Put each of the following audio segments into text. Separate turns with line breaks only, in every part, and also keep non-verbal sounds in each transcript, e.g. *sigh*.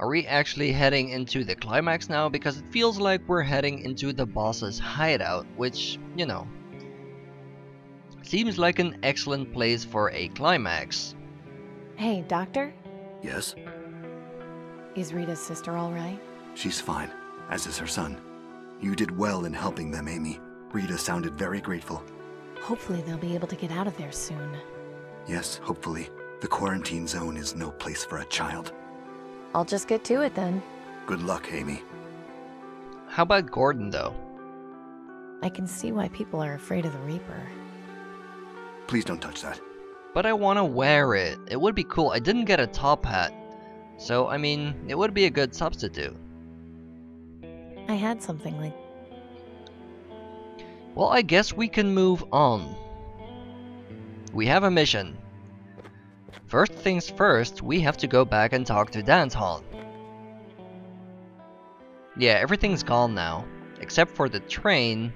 Are we actually heading into the climax now? Because it feels like we're heading into the boss's hideout, which, you know, seems like an excellent place for a climax.
Hey, Doctor?
Yes?
Is Rita's sister alright?
She's fine, as is her son. You did well in helping them, Amy. Rita sounded very grateful.
Hopefully they'll be able to get out of there soon.
Yes, hopefully. The quarantine zone is no place for a child.
I'll just get to it then.
Good luck, Amy.
How about Gordon, though?
I can see why people are afraid of the Reaper.
Please don't touch that.
But I want to wear it. It would be cool. I didn't get a top hat. So, I mean, it would be a good substitute.
I had something like.
Well, I guess we can move on. We have a mission. First things first, we have to go back and talk to Danton. Yeah, everything's gone now. Except for the train,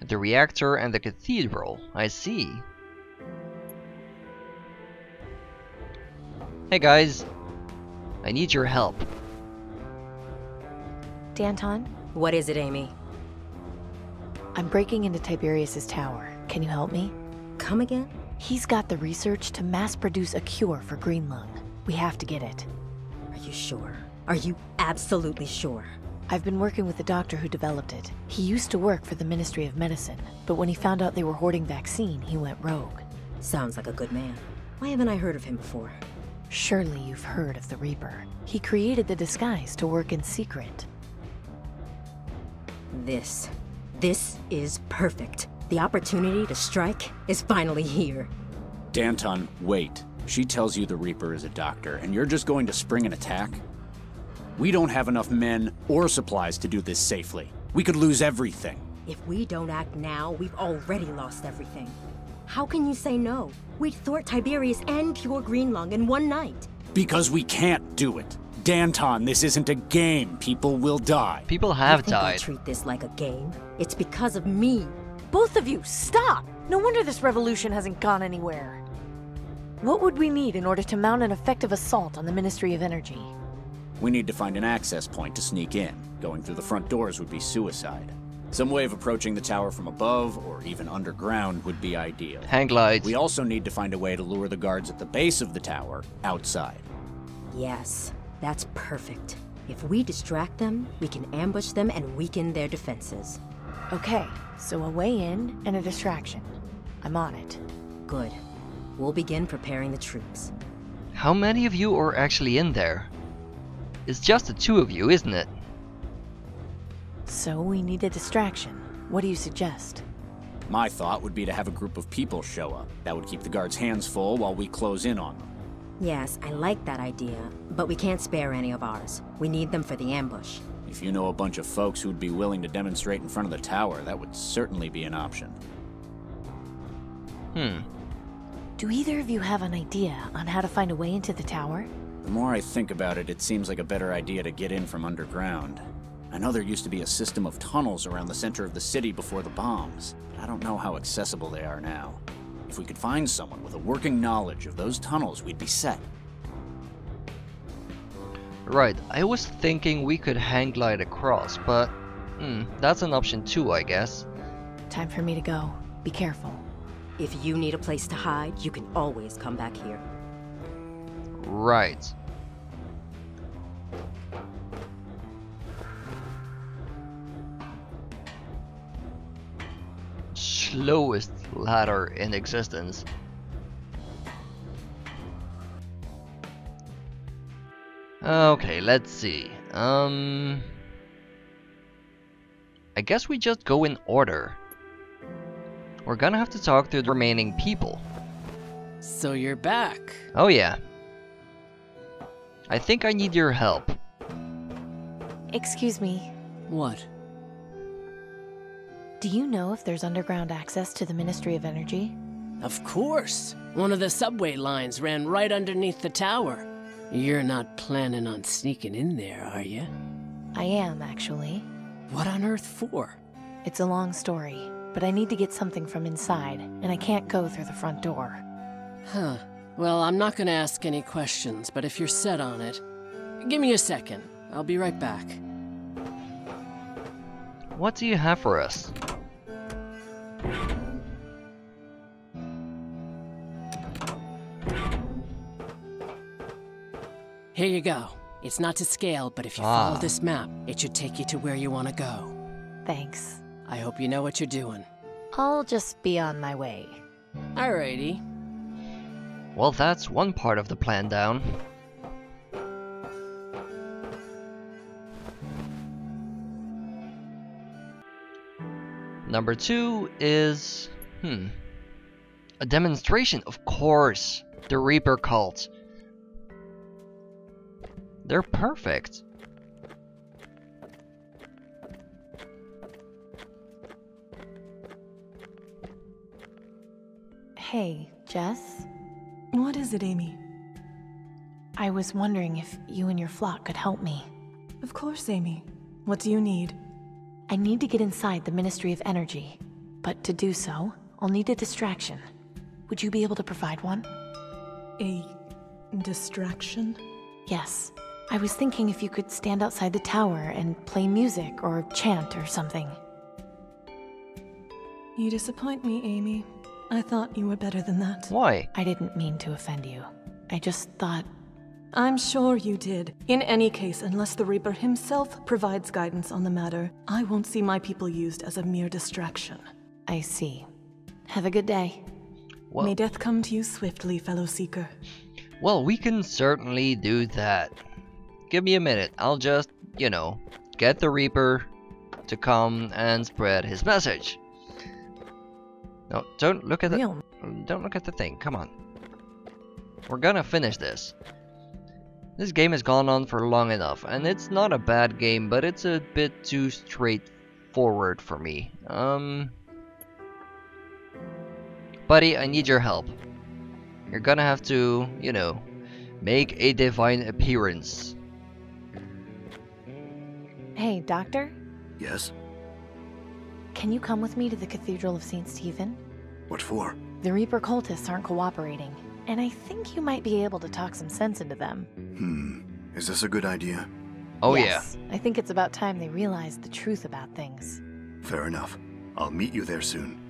the reactor, and the cathedral. I see. Hey guys, I need your help.
Danton,
What is it, Amy?
I'm breaking into Tiberius's tower. Can you help me?
Come again?
He's got the research to mass produce a cure for green lung. We have to get it.
Are you sure? Are you absolutely sure?
I've been working with the doctor who developed it. He used to work for the Ministry of Medicine, but when he found out they were hoarding vaccine, he went rogue.
Sounds like a good man. Why haven't I heard of him before?
Surely you've heard of the Reaper. He created the disguise to work in secret.
This. This is perfect. The opportunity to strike is finally here.
Danton, wait. She tells you the Reaper is a doctor, and you're just going to spring an attack? We don't have enough men or supplies to do this safely. We could lose everything.
If we don't act now, we've already lost everything. How can you say no? We'd thwart Tiberius and Pure Greenlung in one night.
Because we can't do it. Danton, this isn't a game. People will die.
People
You
have
think I
died.
treat this like a game? It's because of me.
Both of you, stop! No wonder this revolution hasn't gone anywhere. What would we need in order to mount an effective assault on the Ministry of Energy?
We need to find an access point to sneak in. Going through the front doors would be suicide. Some way of approaching the tower from above or even underground would be ideal.
Hang glides.
We also need to find a way to lure the guards at the base of the tower outside.
Yes, that's perfect. If we distract them, we can ambush them and weaken their defenses.
Okay, so a way in and a distraction. I'm on it.
Good. We'll begin preparing the troops.
How many of you are actually in there? It's just the two of you, isn't it?
So we need a distraction. What do you suggest?
My thought would be to have a group of people show up. That would keep the guards' hands full while we close in on them.
Yes, I like that idea, but we can't spare any of ours. We need them for the ambush.
If you know a bunch of folks who'd be willing to demonstrate in front of the tower, that would certainly be an option.
Hmm.
Do either of you have an idea on how to find a way into the tower?
The more I think about it, it seems like a better idea to get in from underground. I know there used to be a system of tunnels around the center of the city before the bombs, but I don't know how accessible they are now. If we could find someone with a working knowledge of those tunnels, we'd be set.
Right, I was thinking we could hang glide across, but hmm, that's an option too, I guess.
Time for me to go. Be careful.
If you need a place to hide, you can always come back here.
Right. Slowest ladder in existence. Okay, let's see. Um I guess we just go in order. We're gonna have to talk to the remaining people.
So you're back.
Oh yeah. I think I need your help.
Excuse me.
What?
Do you know if there's underground access to the Ministry of Energy?
Of course. One of the subway lines ran right underneath the tower. You're not planning on sneaking in there, are you?
I am, actually.
What on earth for?
It's a long story, but I need to get something from inside, and I can't go through the front door.
Huh. Well, I'm not gonna ask any questions, but if you're set on it, Give me a second. I'll be right back.
What do you have for us?
Here you go. It's not to scale, but if you
Ah.
follow this map, it should take you to where you want to go.
Thanks.
I hope you know what you're doing.
I'll just be on my way.
Alrighty.
Well, that's one part of the plan down. Number two is... Hmm. A demonstration, of course! The Reaper cult. They're perfect.
Hey, Jess?
What is it, Amy?
I was wondering if you and your flock could help me.
Of course, Amy. What do you need?
I need to get inside the Ministry of Energy, but to do so, I'll need a distraction. Would you be able to provide one?
A distraction?
Yes. I was thinking if you could stand outside the tower and play music or chant or something.
You disappoint me, Amy. I thought you were better than that.
Why?
I didn't mean to offend you. I just thought,
I'm sure you did. In any case, unless the Reaper himself provides guidance on the matter, I won't see my people used as a mere distraction.
I see. Have a good day.
Well,
May death come to you swiftly, fellow seeker.
well, we can certainly do that. Give me a minute. I'll just, you know, get the Reaper to come and spread his message. No, don't look at the
Real.
don't look at the thing. Come on. We're gonna finish this. This game has gone on for long enough, and it's not a bad game, but it's a bit too straightforward for me. Um, buddy, I need your help. You're gonna have to, you know, make a divine appearance.
Hey, Doctor?
Yes?
Can you come with me to the Cathedral of St. Stephen?
What for?
The Reaper cultists aren't cooperating, and I think you might be able to talk some sense into them.
Hmm. Is this a good idea?
Oh
yes, I think it's about time they realized the truth about things.
Fair enough. I'll meet you there soon.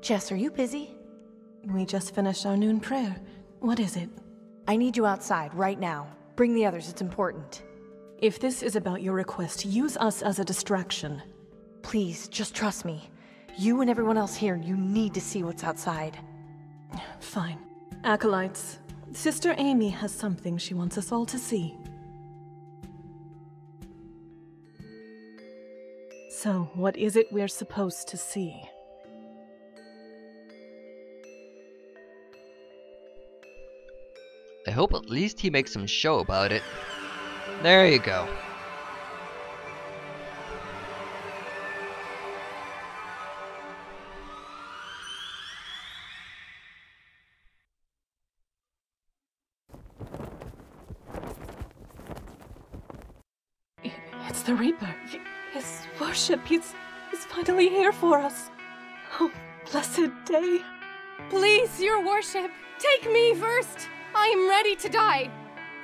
Jess, are you busy?
We just finished our noon prayer. What is it?
I need you outside right now. Bring the others, it's important.
If this is about your request, use us as a distraction.
Please, just trust me. You and everyone else here, you need to see what's outside.
Fine. Acolytes, Sister Amy has something she wants us all to see. So, what is it we're supposed to see?
I hope at least he makes some show about it. There you go.
It's the Reaper. His worship. He's, he's finally here for us. Oh, blessed day.
Please, your worship, take me first. I am ready to die.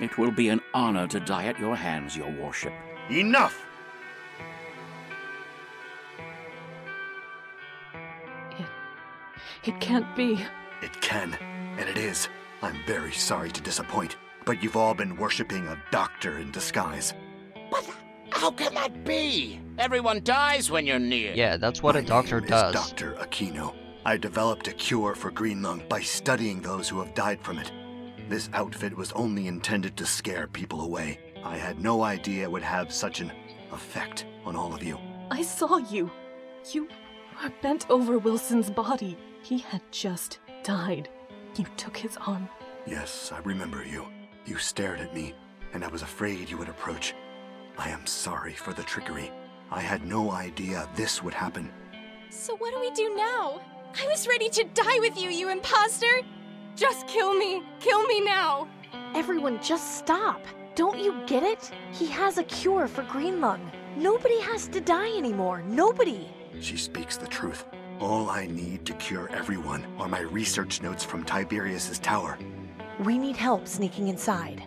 It will be an honor to die at your hands, your worship.
Enough!
It, it can't be.
It can, and it is. I'm very sorry to disappoint, but you've all been worshipping a doctor in disguise.
But how can that be? Everyone dies when you're near.
Yeah, that's what
My
a doctor
name
does.
Is Dr. Aquino. I developed a cure for green lung by studying those who have died from it. This outfit was only intended to scare people away. I had no idea it would have such an effect on all of you.
I saw you. You were bent over Wilson's body. He had just died. You took his arm.
Yes, I remember you. You stared at me, and I was afraid you would approach. I am sorry for the trickery. I had no idea this would happen.
So what do we do now? I was ready to die with you, you imposter! Just kill me! Kill me now!
Everyone, just stop. Don't you get it? He has a cure for green lung. Nobody has to die anymore. Nobody.
She speaks the truth. All I need to cure everyone are my research notes from Tiberius's tower.
We need help sneaking inside.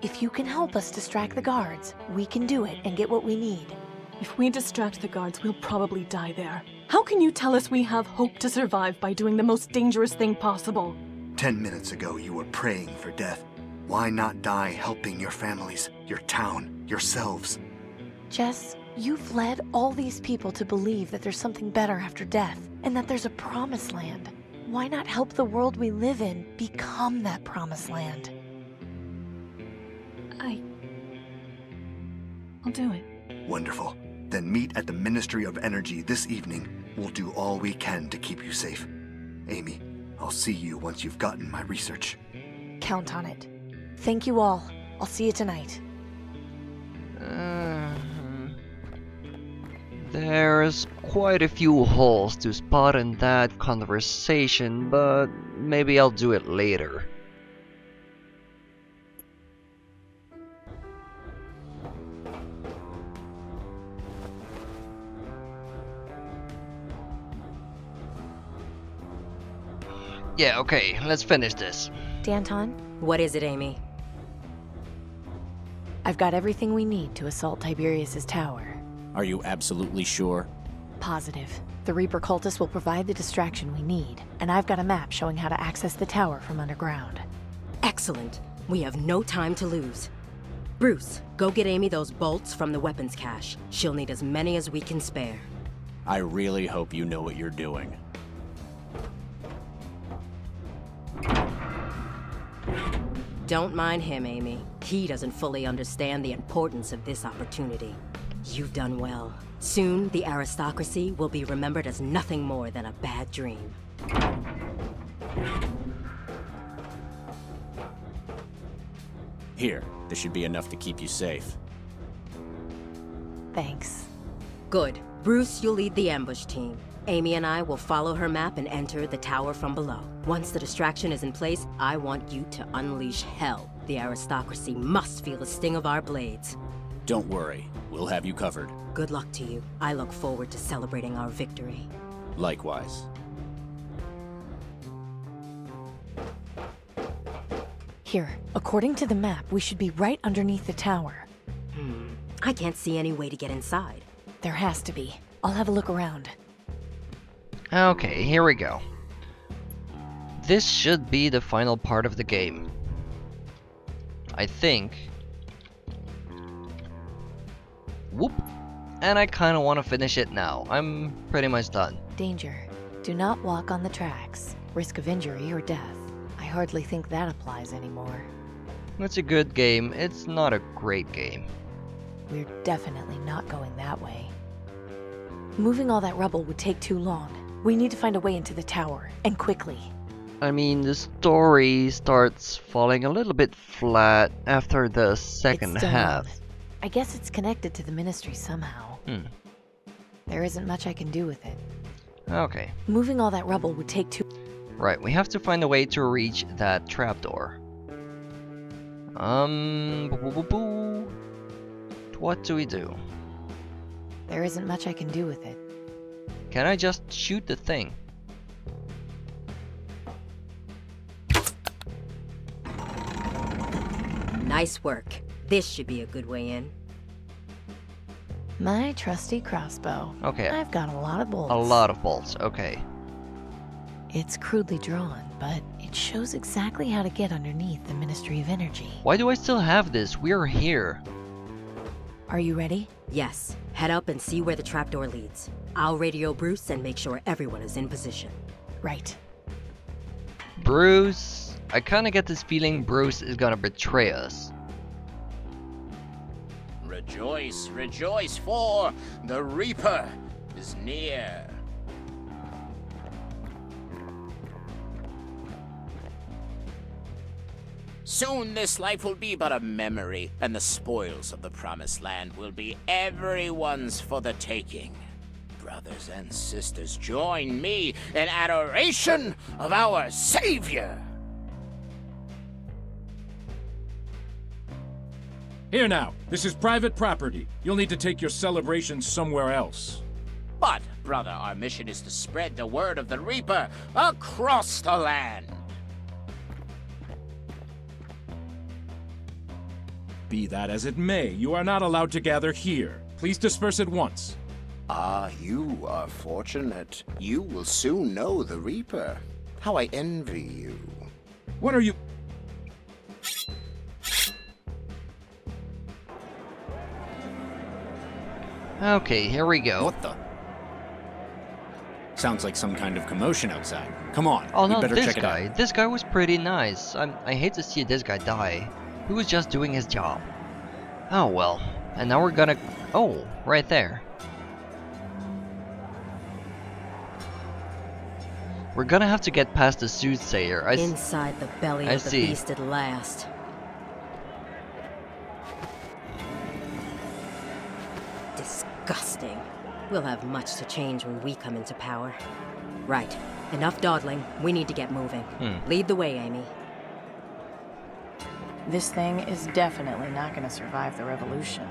If you can help us distract the guards, we can do it and get what we need.
If we distract the guards, we'll probably die there. How can you tell us we have hope to survive by doing the most dangerous thing possible?
Ten minutes ago, you were praying for death. Why not die helping your families, your town, yourselves?
Jess, you've led all these people to believe that there's something better after death, and that there's a promised land. Why not help the world we live in become that promised land?
I. I'll do it.
Wonderful. Then meet at the Ministry of Energy this evening. We'll do all we can to keep you safe. Amy, I'll see you once you've gotten my research.
Count on it. Thank you all. I'll see you tonight.
Uh, there's quite a few holes to spot in that conversation, but maybe I'll do it later. Yeah, okay, let's finish this.
Danton,
What is it, Amy?
I've got everything we need to assault Tiberius's tower.
Are you absolutely sure?
Positive. The Reaper cultists will provide the distraction we need, and I've got a map showing how to access the tower from underground.
Excellent. We have no time to lose. Bruce, go get Amy those bolts from the weapons cache. She'll need as many as we can spare.
I really hope you know what you're doing.
Don't mind him, Amy. He doesn't fully understand the importance of this opportunity. You've done well. Soon, the aristocracy will be remembered as nothing more than a bad dream.
Here, this should be enough to keep you safe.
Thanks.
Good. Bruce, you'll lead the ambush team. Amy and I will follow her map and enter the tower from below. Once the distraction is in place, I want you to unleash hell. The aristocracy must feel the sting of our blades.
Don't worry, we'll have you covered.
Good luck to you. I look forward to celebrating our victory.
Likewise.
Here, according to the map, we should be right underneath the tower.
Hmm. I can't see any way to get inside.
There has to be. I'll have a look around.
Okay, here we go. This should be the final part of the game. I think. Whoop. And I kind of want to finish it now. I'm pretty much done.
Danger. Do not walk on the tracks. Risk of injury or death. I hardly think that applies anymore.
It's a good game. It's not a great game.
We're definitely not going that way. Moving all that rubble would take too long. We need to find a way into the tower, and quickly.
I mean, the story starts falling a little bit flat after the second
It's
half.
I guess it's connected to the ministry somehow.
Hmm.
There isn't much I can do with it.
Okay.
Moving all that rubble would take too.
Right, we have to find a way to reach that trapdoor. Um, -boo -boo -boo. What do we do?
There isn't much I can do with it.
Can I just shoot the thing?
Nice work. This should be a good way in.
My trusty crossbow.
Okay,
I've got a lot of bolts.
a lot of bolts. Okay.
It's crudely drawn, but it shows exactly how to get underneath the Ministry of Energy.
Why do I still have this? We're here.
Are you ready?
Yes. Head up and see where the trapdoor leads. I'll radio Bruce and make sure everyone is in position.
Right.
Bruce. I kind of get this feeling Bruce is gonna betray us.
Rejoice, rejoice, for the Reaper is near. Soon this life will be but a memory, and the spoils of the Promised Land will be everyone's for the taking. Brothers and sisters, join me in adoration of our Savior.
Here now, this is private property. You'll need to take your celebrations somewhere else.
But, brother, our mission is to spread the word of the Reaper across the land.
Be that as it may, you are not allowed to gather here. Please disperse at once.
Ah, you are fortunate. You will soon know the Reaper. How I envy you.
What are you...
Okay, here we go.
What the? Sounds like some kind of commotion outside. Come on,
Oh
we
no,
better
this
check it
guy.
out.
This guy was pretty nice. I'm, I hate to see this guy die. He was just doing his job. Oh well. And now we're gonna... Oh, right there. We're gonna have to get past the soothsayer. I
Inside the belly
I
of the
see.
beast at last. Disgusting. We'll have much to change when we come into power. Right. Enough dawdling. We need to get moving.
Hmm.
Lead the way, Amy.
This thing is definitely not gonna survive the revolution.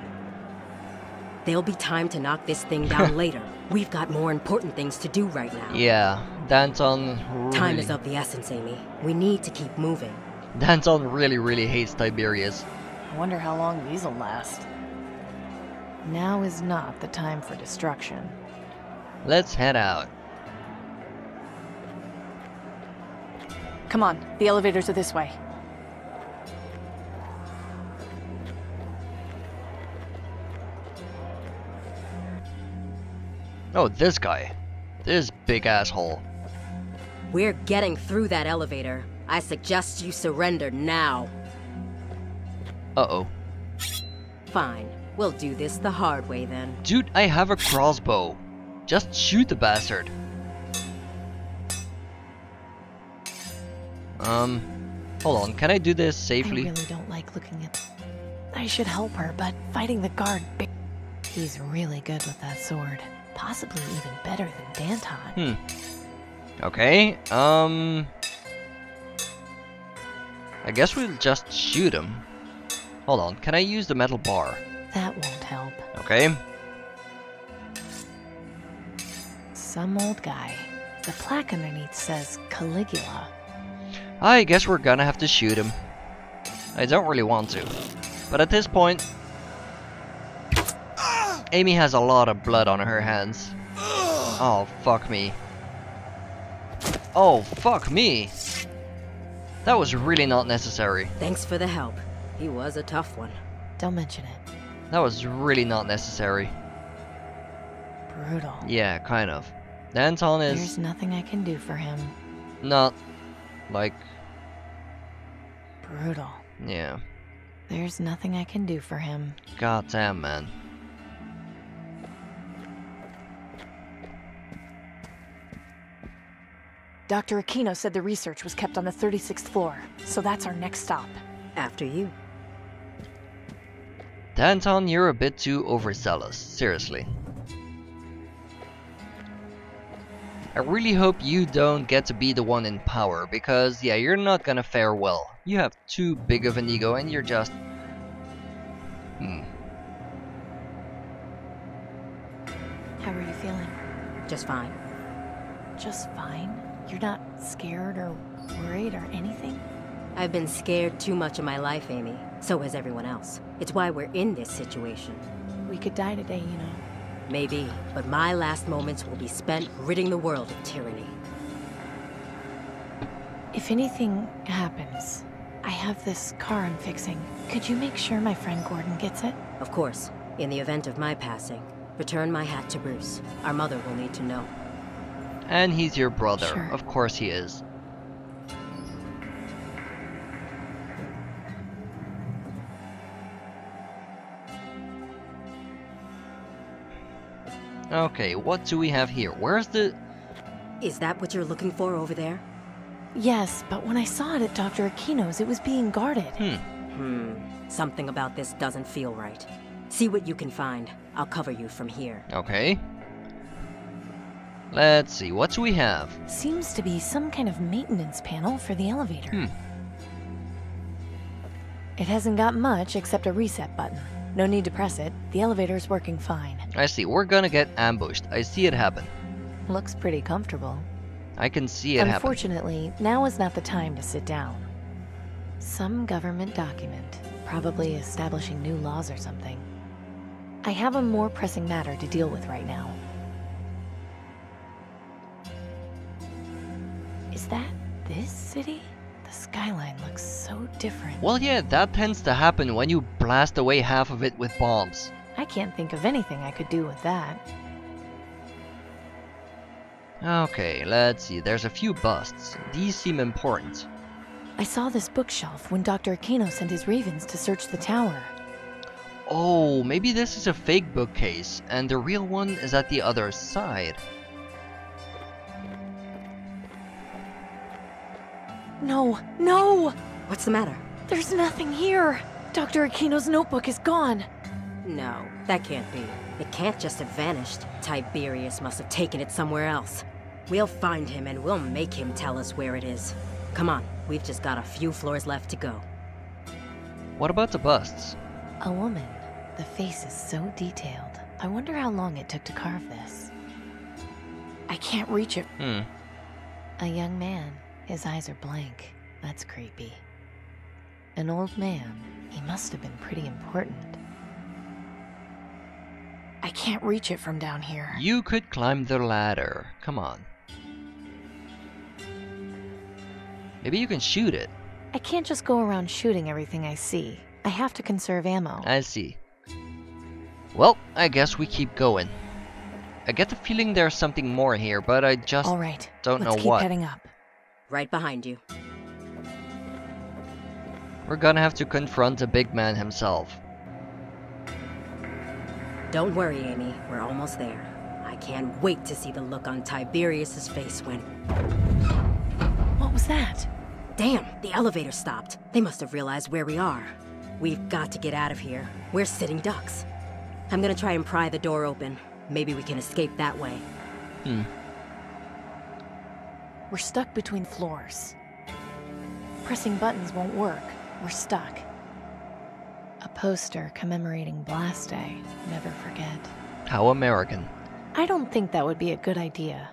There'll be time to knock this thing down *laughs* later. We've got more important things to do right now.
Yeah, Danton really...
Time is of the essence, Amy. We need to keep moving.
Danton really, really hates Tiberius.
I wonder how long these'll last. Now is not the time for destruction.
Let's head out.
Come on, the elevators are this way.
Oh, this guy. This big asshole.
We're getting through that elevator. I suggest you surrender now.
Uh-oh.
Fine. We'll do this the hard way then.
Dude, I have a crossbow. Just shoot the bastard. Um, hold on. Can I do this safely?
I really don't like looking at. I should help her, but fighting the guard. He's really good with that sword. Possibly even better than Danton.
Hmm. Okay. Um. I guess we'll just shoot him. Hold on. Can I use the metal bar?
That won't help.
Okay.
Some old guy. The plaque underneath says Caligula.
I guess we're gonna have to shoot him. I don't really want to. But at this point... Amy has a lot of blood on her hands. Oh, fuck me. Oh, fuck me! That was really not necessary.
Thanks for the help. He was a tough one.
Don't mention it.
That was really not necessary.
Brutal.
Yeah, kind of. Danton is
There's nothing I can do for him.
not like
Brutal.
yeah.
There's nothing I can do for him.
God damn man.
Dr. Aquino said the research was kept on the 36th floor, so that's our next stop.
After you.
Danton, you're a bit too overzealous, seriously. I really hope you don't get to be the one in power, because yeah, you're not gonna fare well. You have too big of an ego and you're just... Hmm.
How are you feeling?
Just fine.
Just fine? You're not scared or worried or anything?
I've been scared too much in my life, Amy. So has everyone else. It's why we're in this situation.
We could die today, you know.
Maybe, but my last moments will be spent ridding the world of tyranny.
If anything happens, I have this car I'm fixing. Could you make sure my friend Gordon gets it?
Of course, in the event of my passing, return my hat to Bruce. Our mother will need to know.
And he's your brother.
Sure.
Of course he is. Okay, what do we have here? Where's the...
Is that what you're looking for over there?
Yes, but when I saw it at Dr. Aquino's, it was being guarded.
Hmm.
Hmm. Something about this doesn't feel right. See what you can find. I'll cover you from here.
Okay. Let's see, what do we have?
Seems to be some kind of maintenance panel for the elevator.
Hmm.
It hasn't got much except a reset button. No need to press it. The elevator's working fine.
I see, we're gonna get ambushed. I see it happen.
Looks pretty comfortable.
I can see it happen.
Unfortunately, now is not the time to sit down. Some government document. Probably establishing new laws or something. I have a more pressing matter to deal with right now. That this city? The skyline looks so different.
Well, yeah, that tends to happen when you blast away half of it with bombs.
I can't think of anything I could do with that.
Okay, let's see. There's a few busts. These seem important.
I saw this bookshelf when Dr. Aquino sent his ravens to search the tower.
Oh, maybe this is a fake bookcase, and the real one is at the other side.
No, no!
What's the matter?
There's nothing here! Dr. Aquino's notebook is gone.
No, that can't be. It can't just have vanished. Tiberius must have taken it somewhere else. We'll find him and we'll make him tell us where it is. Come on, we've just got a few floors left to go.
What about the busts?
A woman. The face is so detailed. I wonder how long it took to carve this. I can't reach it.
Hmm.
A young man. His eyes are blank. That's creepy. An old man. He must have been pretty important. I can't reach it from down here.
You could climb the ladder. Come on. Maybe you can shoot it.
I can't just go around shooting everything I see. I have to conserve ammo.
I see. Well, I guess we keep going. I get the feeling there's something more here, but I just
All right,
don't
let's
know
keep
what.
heading up.
Right behind you.
We're gonna have to confront the big man himself.
Don't worry, Amy. We're almost there. I can't wait to see the look on Tiberius's face when...
What was that?
Damn, the elevator stopped. They must have realized where we are. We've got to get out of here. We're sitting ducks. I'm gonna try and pry the door open. Maybe we can escape that way.
Hmm.
We're stuck between floors. Pressing buttons won't work. We're stuck. A poster commemorating Blast Day. Never forget.
How American.
I don't think that would be a good idea.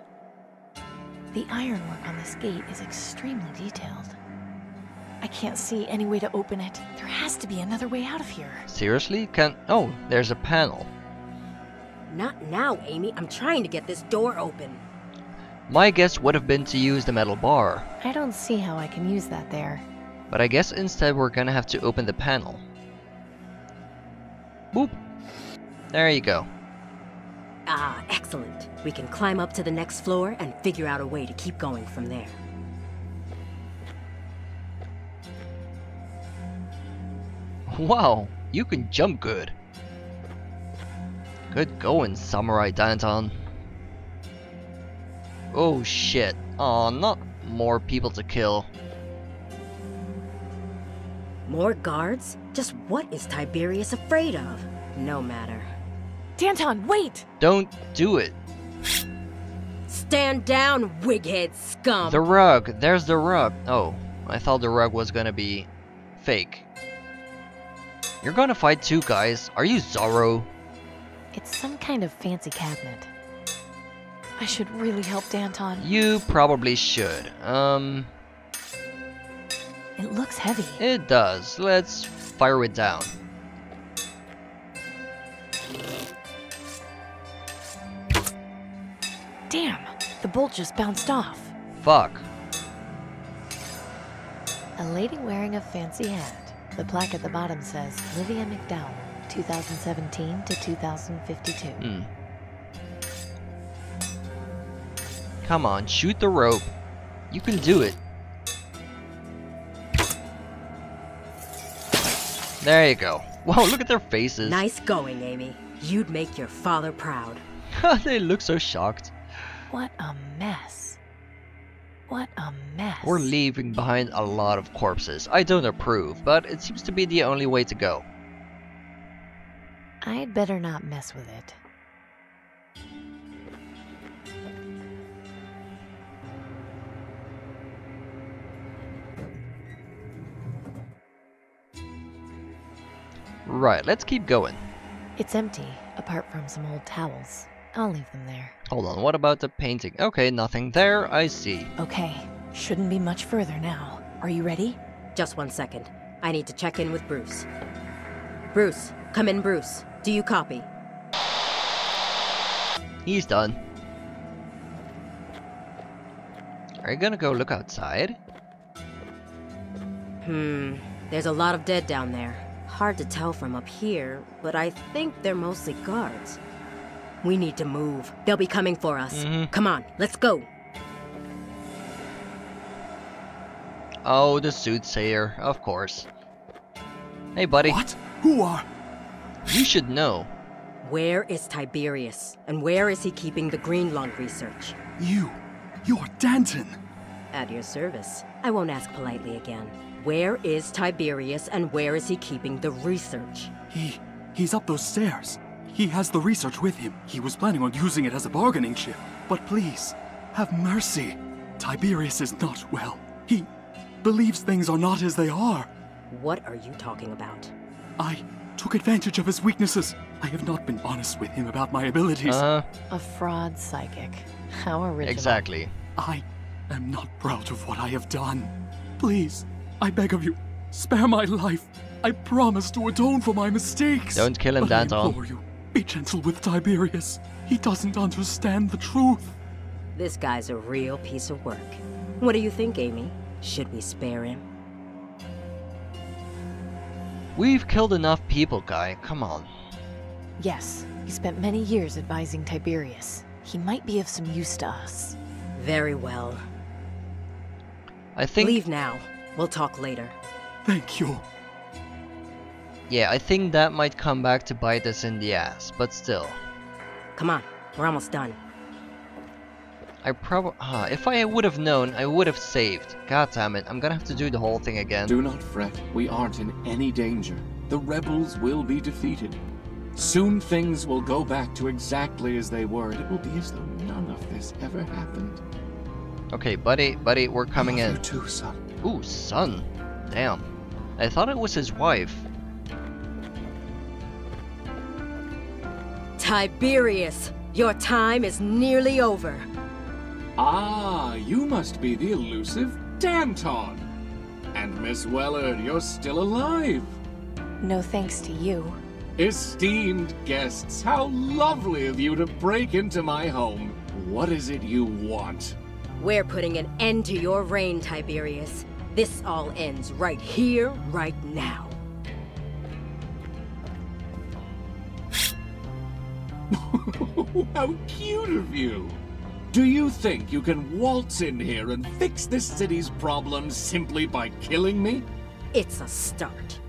The ironwork on this gate is extremely detailed. I can't see any way to open it. There has to be another way out of here.
Seriously? Can... Oh, there's a panel.
Not now, Amy. I'm trying to get this door open.
My guess would have been to use the metal bar.
I don't see how I can use that there.
But I guess instead we're gonna have to open the panel. Boop. There you go.
Ah, excellent. We can climb up to the next floor and figure out a way to keep going from there.
Wow, you can jump good. Good going, Samurai Danton. Oh shit. Aw, not more people to kill.
More guards? Just what is Tiberius afraid of? No matter.
Danton, wait!
Don't do it.
Stand down, wighead scum!
The rug. There's the rug. Oh, I thought the rug was gonna be fake. You're gonna fight two guys. Are you Zorro?
It's some kind of fancy cabinet. I should really help Danton.
You probably should. Um,
It looks heavy.
it does. Let's fire it down.
Damn, the bolt just bounced off.
Fuck.
A lady wearing a fancy hat. The plaque at the bottom says Livia McDowell, 2017 to 2052.
Hmm. Come on, shoot the rope. You can do it. There you go. *laughs* Wow, look at their faces.
Nice going, Amy. You'd make your father proud. *laughs*
they look so shocked.
What a mess. What a mess.
We're leaving behind a lot of corpses. I don't approve, but it seems to be the only way to go.
I'd better not mess with it.
Right, let's keep going.
It's empty, apart from some old towels. I'll leave them there.
Hold on, what about the painting? Okay, nothing there, I see.
Okay, shouldn't be much further now. Are you ready?
Just one second. I need to check in with Bruce. Bruce, come in, Bruce. Do you copy?
He's done. Are you gonna go look outside?
Hmm, there's a lot of dead down there. Hard to tell from up here, but I think they're mostly guards. We need to move. They'll be coming for us.
Mhm.
Come on, let's go.
Oh, the soothsayer, of course. Hey, buddy.
What? Who are?
You should know.
Where is Tiberius? And where is he keeping the green lung research?
You. You're Danton.
At your service. I won't ask politely again. Where is Tiberius and where is he keeping the research?
He. He's up those stairs. He has the research with him. He was planning on using it as a bargaining chip. But please, have mercy. Tiberius is not well. He believes things are not as they are.
What are you talking about?
I took advantage of his weaknesses. I have not been honest with him about my abilities.
Uh,
A fraud psychic. How original.
exactly.
I am not proud of what I have done. Please, I beg of you, spare my life. I promise to atone for my mistakes.
Don't kill him,
but I
Danton.
implore you, be gentle with Tiberius. He doesn't understand the truth.
This guy's a real piece of work. What do you think, Amy? Should we spare him?
We've killed enough people, guy. Come on.
Yes, he spent many years advising Tiberius. He might be of some use to us.
Very well.
I think.
Leave now. We'll talk later.
Thank you.
Yeah, I think that might come back to bite us in the ass, but still.
Come on, we're almost done.
I probably. Uh, if I would have known, I would have saved. God damn it, I'm gonna have to do the whole thing again.
Do not fret. We aren't in any danger. The rebels will be defeated. Soon things will go back to exactly as they were, and it will be as though none of this ever happened.
Okay, buddy, buddy, we're coming in.
You too, son.
Ooh, son. Damn. I thought it was his wife.
Tiberius, your time is nearly over.
Ah, you must be the elusive Danton. And Miss Wellard, you're still alive.
No thanks to you.
Esteemed guests, how lovely of you to break into my home. What is it you want?
We're putting an end to your reign, Tiberius. This all ends right here, right now. *laughs*
How cute of you! Do you think you can waltz in here and fix this city's problems simply by killing me?
It's a start.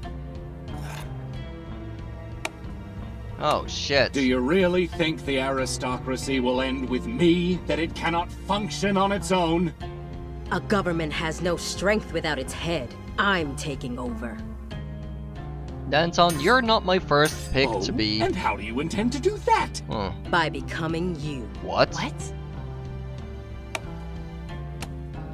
Oh shit.
Do you really think the aristocracy will end with me? That it cannot function on its own?
A government has no strength without its head. I'm taking over.
Danton, you're not my first pick
oh,
to be.
And how do you intend to do that?
Huh.
By becoming you.
What?
What?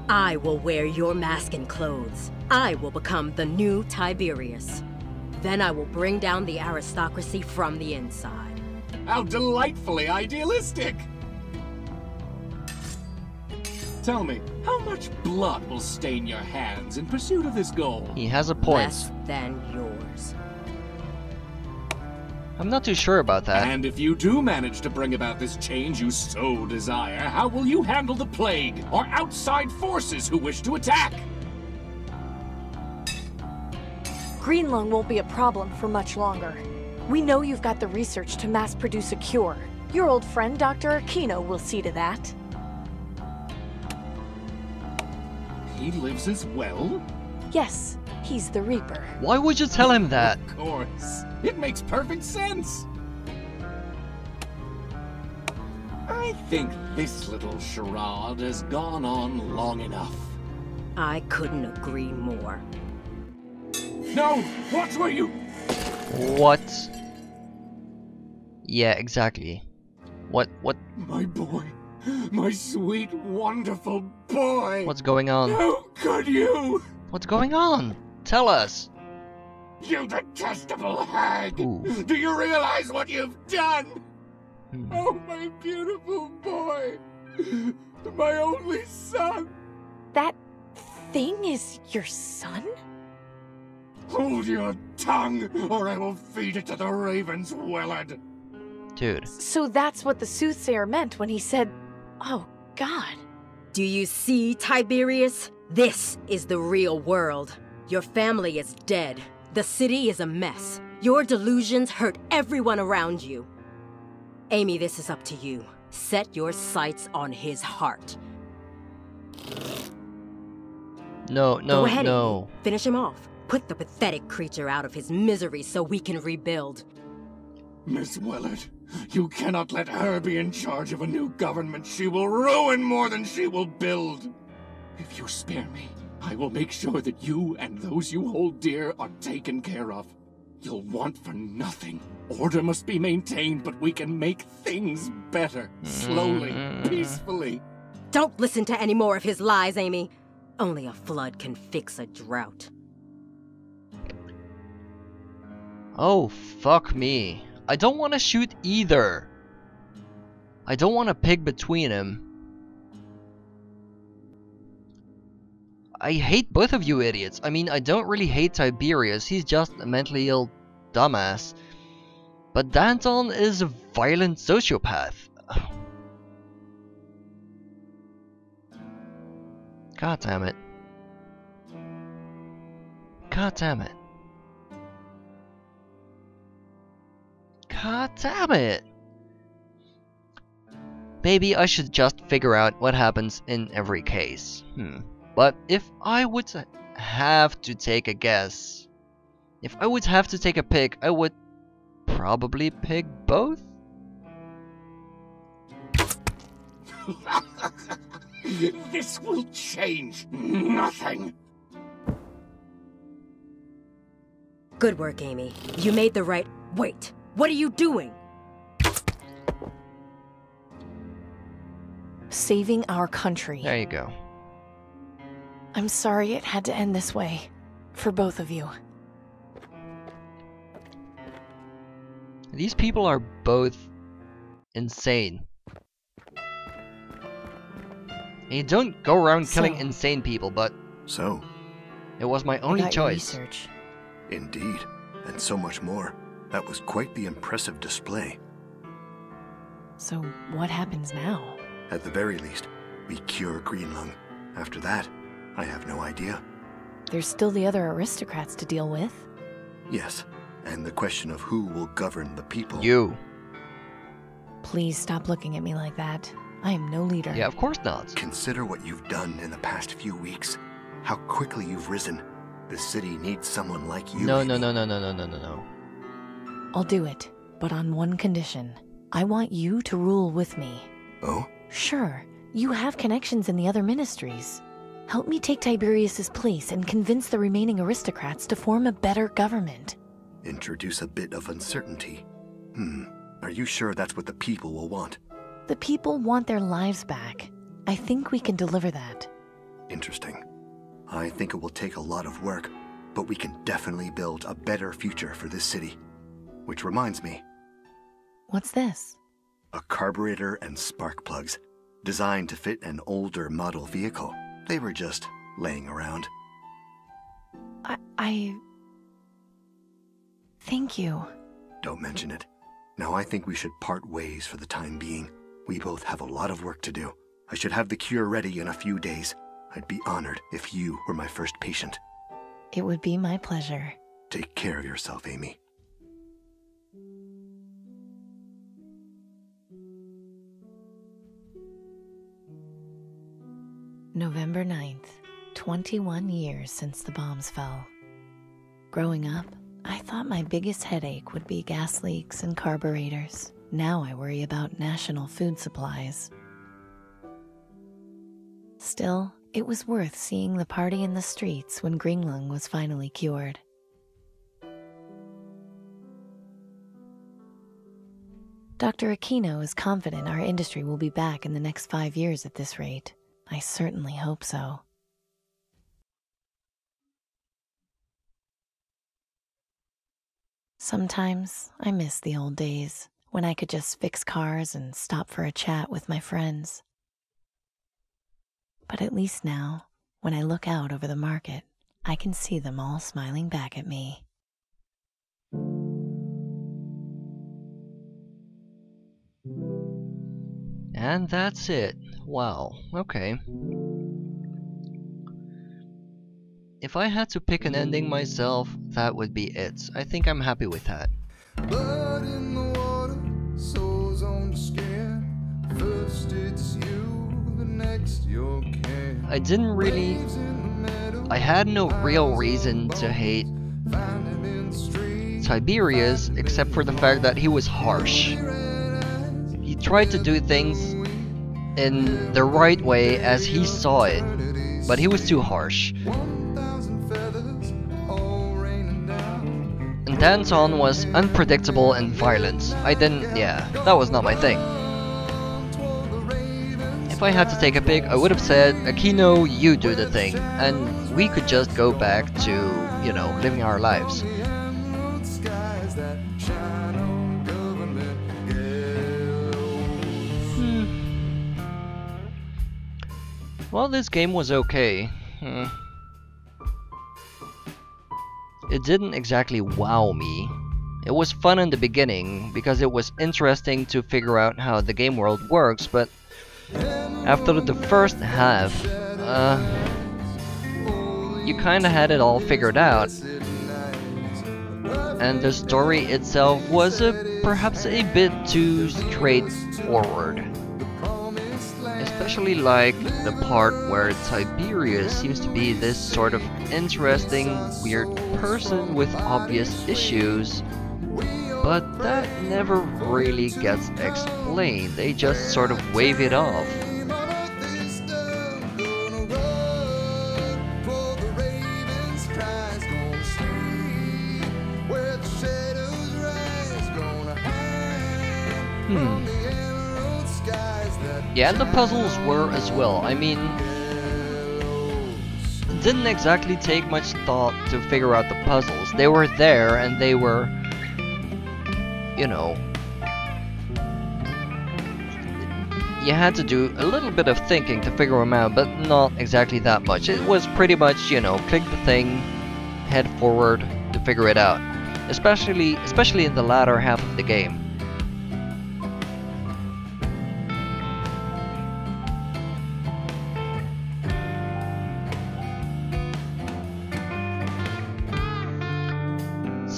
I will wear your mask and clothes. I will become the new Tiberius. Then I will bring down the aristocracy from the inside.
How delightfully idealistic! Tell me, how much blood will stain your hands in pursuit of this goal?
He has a point.
Less than yours.
I'm not too sure about that.
And if you do manage to bring about this change you so desire, how will you handle the plague or outside forces who wish to attack?
Greenlung won't be a problem for much longer. We know you've got the research to mass produce a cure. Your old friend Dr. Aquino will see to that.
He lives as well?
Yes, he's the Reaper.
Why would you tell him that?
Of course. It makes perfect sense. I think this little charade has gone on long enough.
I couldn't agree more.
No! What were you?
What? Yeah, exactly. What, what,
My boy. My sweet, wonderful boy.
what's going on?
How could you?
What's going on? Tell us.
You detestable hag!
Ooh.
Do you realize what you've done?
Hmm.
Oh, my beautiful boy! My only son!
That thing is your son?
Hold your tongue, or I will feed it to the ravens, Wellard.
Dude.
So that's what the soothsayer meant when he said, Oh, God.
Do you see, Tiberius? This is the real world. Your family is dead. The city is a mess. Your delusions hurt everyone around you. Amy, this is up to you. Set your sights on his heart.
No, no,
Go ahead,
no.
Amy. Finish him off. Put the pathetic creature out of his misery so we can rebuild.
Miss Wellard, you cannot let her be in charge of a new government. She will ruin more than she will build. If you spare me, I will make sure that you and those you hold dear are taken care of. You'll want for nothing. Order must be maintained, but we can make things better. Slowly, mm-hmm. peacefully.
Don't listen to any more of his lies, Amy. Only a flood can fix a drought.
Oh, fuck me. I don't want to shoot either. I don't want to pick between them. I hate both of you idiots. I mean, I don't really hate Tiberius. He's just a mentally ill dumbass. But Danton is a violent sociopath. *sighs* God damn it. God damn it. God damn it! Maybe I should just figure out what happens in every case. Hmm. But if I would have to take a guess, if I would have to take a pick, I would probably pick both? *laughs*
this will change nothing.
Good work, Amy. You made the right. Wait, what are you doing?
Saving our country.
There you go.
I'm sorry it had to end this way. For both of you.
These people are both insane. And you don't go around killing insane people, but
So,
it was my only
got your
choice.
Research.
indeed, and so much more. That was quite the impressive display.
So what happens now?
At the very least, we cure Greenlung. After that, I have no idea.
There's still the other aristocrats to deal with.
Yes, and the question of who will govern the people.
You.
Please stop looking at me like that. I am no leader.
Yeah, of course not.
Consider what you've done in the past few weeks. How quickly you've risen. The city needs someone like you.
No, no, no, no, no, no, no, no, no.
I'll do it, but on one condition. I want you to rule with me.
Oh?
Sure, you have connections in the other ministries. Help me take Tiberius's place and convince the remaining aristocrats to form a better government.
Introduce a bit of uncertainty. Hmm. Are you sure that's what the people will want?
The people want their lives back. I think we can deliver that.
Interesting. I think it will take a lot of work, but we can definitely build a better future for this city. Which reminds me,
What's this?
a carburetor and spark plugs, designed to fit an older model vehicle. They were just laying around.
I. I. Thank you.
Don't mention it. Now I think we should part ways for the time being. We both have a lot of work to do. I should have the cure ready in a few days. I'd be honored if you were my first patient.
It would be my pleasure.
Take care of yourself, Amy.
November 9th, 21 years since the bombs fell. Growing up, I thought my biggest headache would be gas leaks and carburetors. Now I worry about national food supplies. Still, it was worth seeing the party in the streets when Greenlung was finally cured. Dr. Aquino is confident our industry will be back in the next five years at this rate. I certainly hope so. Sometimes I miss the old days when I could just fix cars and stop for a chat with my friends. But at least now, when I look out over the market, I can see them all smiling back at me.
And that's it. Wow, okay. If I had to pick an ending myself, that would be it. I think I'm happy with that. Blood in the water, souls on the skin. First it's you, the next your kin. I didn't really... I had no real reason to hate Tiberius, except for the fact that he was harsh. He tried to do things in the right way as he saw it, but he was too harsh. And Danton was unpredictable and violent. I didn't, yeah, that was not my thing. If I had to take a pick, I would have said, Aquino, you do the thing, and we could just go back to, you know, living our lives. Well, this game was okay. Hmm. It didn't exactly wow me. It was fun in the beginning, because it was interesting to figure out how the game world works, but after the first half, uh, you kinda had it all figured out. And the story itself was a, perhaps a bit too straightforward especially like the part where Tiberius seems to be this sort of interesting, weird person with obvious issues, but that never really gets explained, they just sort of wave it off. Yeah, and the puzzles were as well. I mean, didn't exactly take much thought to figure out the puzzles. They were there and they were, you know, you had to do a little bit of thinking to figure them out, but not exactly that much. It was pretty much, you know, click the thing, head forward to figure it out. Especially, especially in the latter half of the game.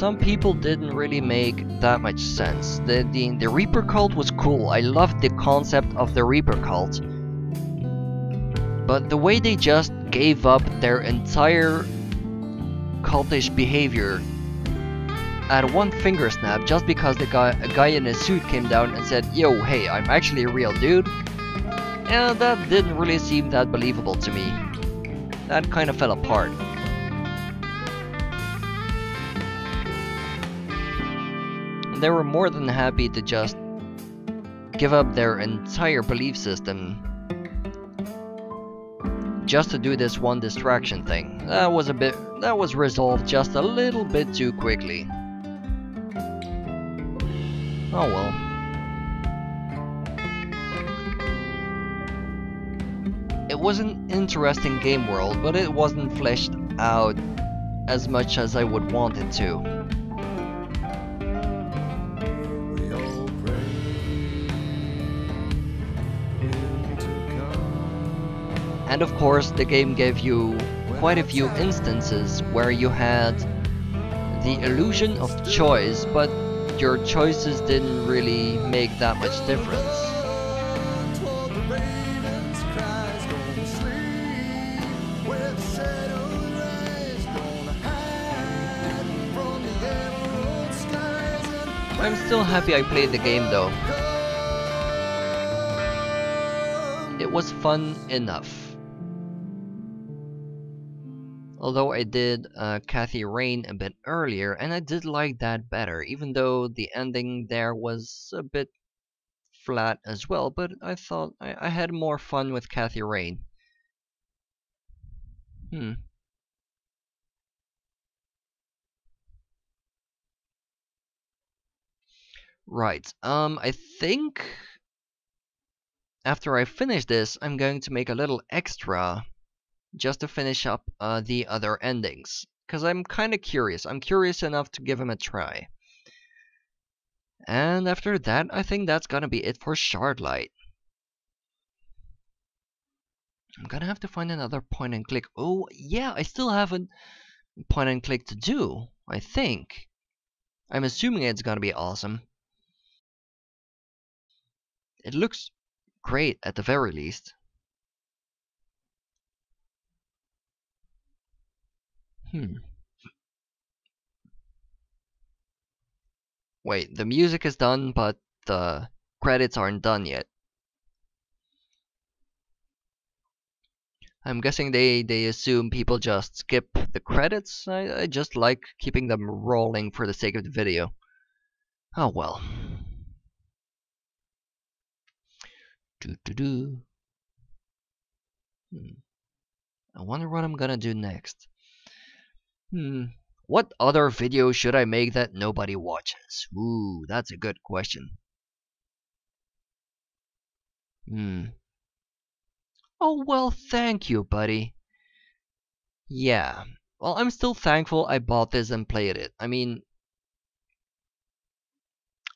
Some people didn't really make that much sense. The, the, the Reaper cult was cool, I loved the concept of the Reaper cult. But the way they just gave up their entire cultish behavior at one finger snap just because the guy, a guy in a suit came down and said, Yo, hey, I'm actually a real dude. And that didn't really seem that believable to me. That kind of fell apart. They were more than happy to just give up their entire belief system just to do this one distraction thing. That was a bit that was resolved just a little bit too quickly. Oh well. It was an interesting game world, but it wasn't fleshed out as much as I would want it to. And of course, the game gave you quite a few instances where you had the illusion of choice, but your choices didn't really make that much difference. I'm still happy I played the game though. It was fun enough. Although I did uh, Kathy Rain a bit earlier, and I did like that better, even though the ending there was a bit flat as well, but I thought I, I had more fun with Kathy Rain. Hmm. Right, um, I think after I finish this, I'm going to make a little extra just to finish up uh, the other endings. Because I'm kind of curious. I'm curious enough to give him a try. And after that, I think that's gonna be it for Shardlight. I'm gonna have to find another point and click. Oh, yeah, I still have a point and click to do, I think. I'm assuming it's gonna be awesome. It looks great at the very least. Hmm. Wait, the music is done, but the credits aren't done yet. I'm guessing they, they assume people just skip the credits. I, I just like keeping them rolling for the sake of the video. Oh well. Do do do. Hmm. I wonder what I'm gonna do next. Hmm. What other video should I make that nobody watches? Ooh, that's a good question. Hmm. Oh, well, thank you, buddy. Yeah. Well, I'm still thankful I bought this and played it. I mean,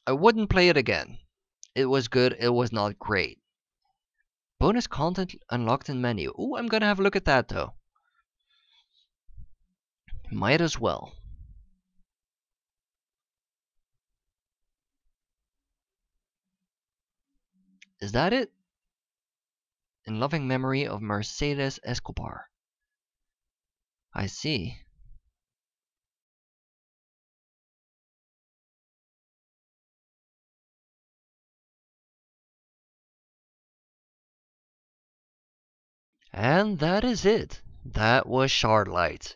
I wouldn't play it again. It was good, it was not great. Bonus content unlocked in menu. Ooh, I'm gonna have a look at that though. Might as well. Is that it? In loving memory of Mercedes Escobar. I see. And that is it. That was Shardlight.